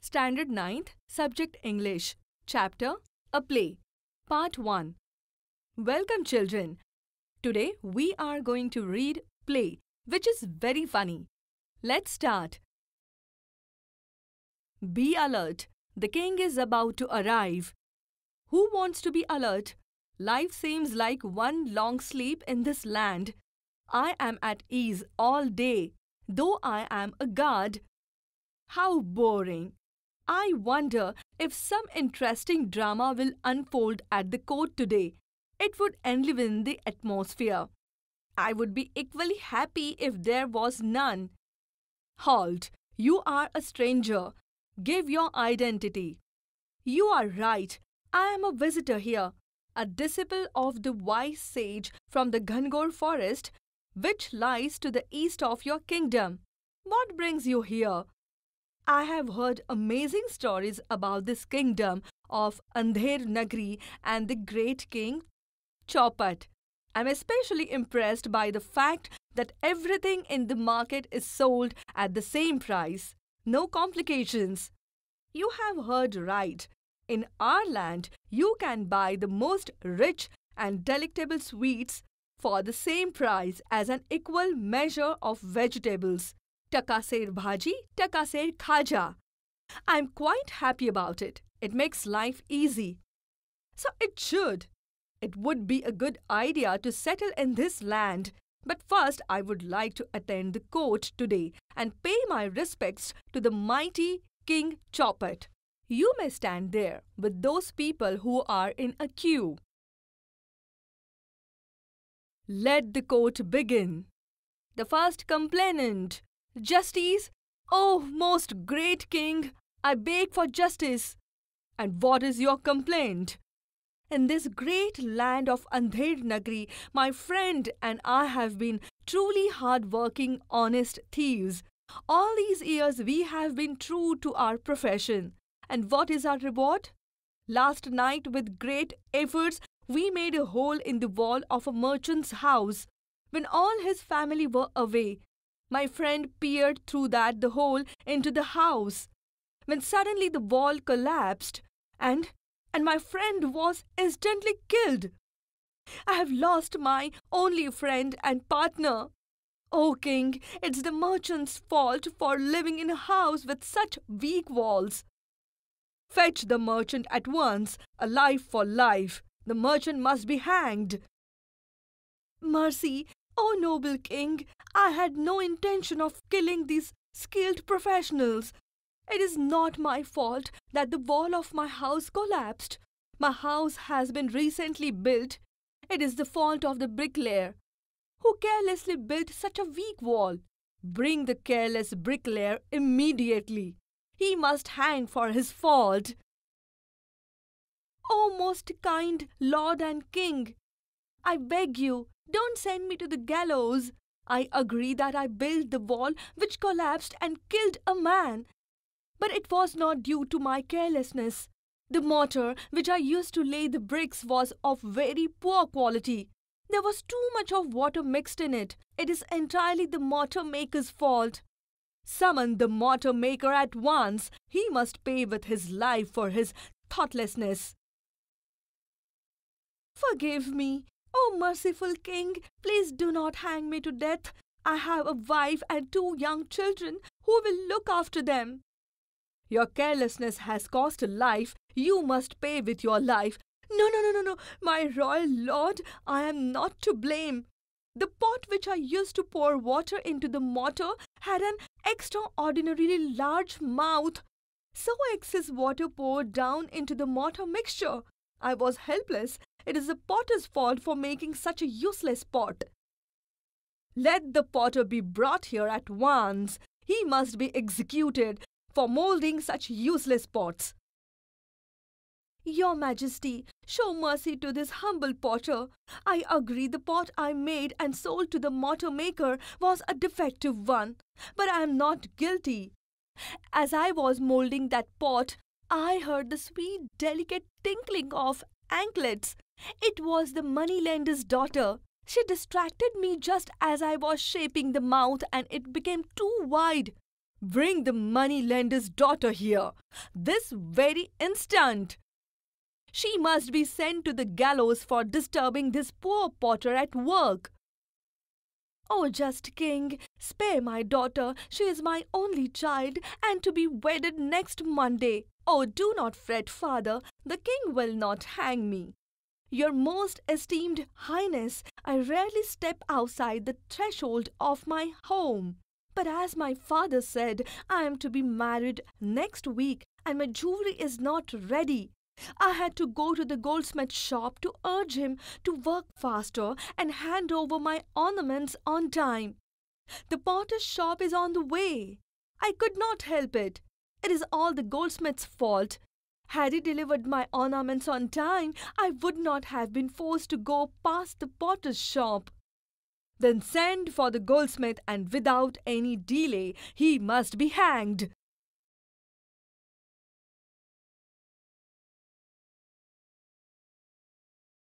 Standard 9th, Subject English, Chapter A Play, Part 1. Welcome, children. Today we are going to read Play, which is very funny. Let's start. Be alert. The king is about to arrive. Who wants to be alert? Life seems like one long sleep in this land. I am at ease all day, though I am a guard. How boring! I wonder if some interesting drama will unfold at the court today. It would enliven the atmosphere. I would be equally happy if there was none. Halt! You are a stranger. Give your identity. You are right. I am a visitor here, a disciple of the wise sage from the Gangor forest, which lies to the east of your kingdom. What brings you here? I have heard amazing stories about this kingdom of Andher Nagri and the great king Chaupat. I'm especially impressed by the fact that everything in the market is sold at the same price. No complications. You have heard right. In our land, you can buy the most rich and delectable sweets for the same price as an equal measure of vegetables. Takaser bhaji, takaser khaja. I'm quite happy about it. It makes life easy. So it should. It would be a good idea to settle in this land. But first, I would like to attend the court today and pay my respects to the mighty King Chaupat. You may stand there with those people who are in a queue. Let the court begin. The first complainant, Justice, oh most great king, I beg for justice. And what is your complaint? In this great land of Andher Nagri, my friend and I have been truly hard-working, honest thieves. All these years we have been true to our profession. And what is our reward? Last night, with great efforts, we made a hole in the wall of a merchant's house. When all his family were away, my friend peered through that the hole into the house. When suddenly the wall collapsed, and and my friend was instantly killed. I have lost my only friend and partner. Oh, king, it's the merchant's fault for living in a house with such weak walls. Fetch the merchant at once, alive for life. The merchant must be hanged. Mercy, O oh, noble king, I had no intention of killing these skilled professionals. It is not my fault that the wall of my house collapsed. My house has been recently built. It is the fault of the bricklayer, who carelessly built such a weak wall. Bring the careless bricklayer immediately. He must hang for his fault. O most kind lord and king, I beg you, don't send me to the gallows. I agree that I built the wall which collapsed and killed a man. But it was not due to my carelessness. The mortar which I used to lay the bricks was of very poor quality. There was too much of water mixed in it. It is entirely the mortar maker's fault. Summon the mortar maker at once. He must pay with his life for his thoughtlessness. Forgive me. O oh, merciful king, please do not hang me to death. I have a wife and two young children. Who will look after them? Your carelessness has cost a life. You must pay with your life. No, no, no, no, no. My royal lord, I am not to blame. The pot which I used to pour water into the mortar had an extraordinarily large mouth. So excess water poured down into the mortar mixture. I was helpless. It is the potter's fault for making such a useless pot. Let the potter be brought here at once. He must be executed for moulding such useless pots. Your Majesty, show mercy to this humble potter. I agree the pot I made and sold to the mortar maker was a defective one, but I am not guilty. As I was moulding that pot, I heard the sweet, delicate tinkling of anklets. It was the moneylender's daughter. She distracted me just as I was shaping the mouth and it became too wide. Bring the money lender's daughter here, this very instant. She must be sent to the gallows for disturbing this poor potter at work. Oh, just king, spare my daughter. She is my only child, and to be wedded next Monday. Oh, do not fret, father. The king will not hang me. Your most esteemed highness, I rarely step outside the threshold of my home. But as my father said, I am to be married next week and my jewelry is not ready. I had to go to the goldsmith shop to urge him to work faster and hand over my ornaments on time. The potter's shop is on the way. I could not help it. It is all the goldsmith's fault. Had he delivered my ornaments on time, I would not have been forced to go past the potter's shop. Then send for the goldsmith, and without any delay he must be hanged.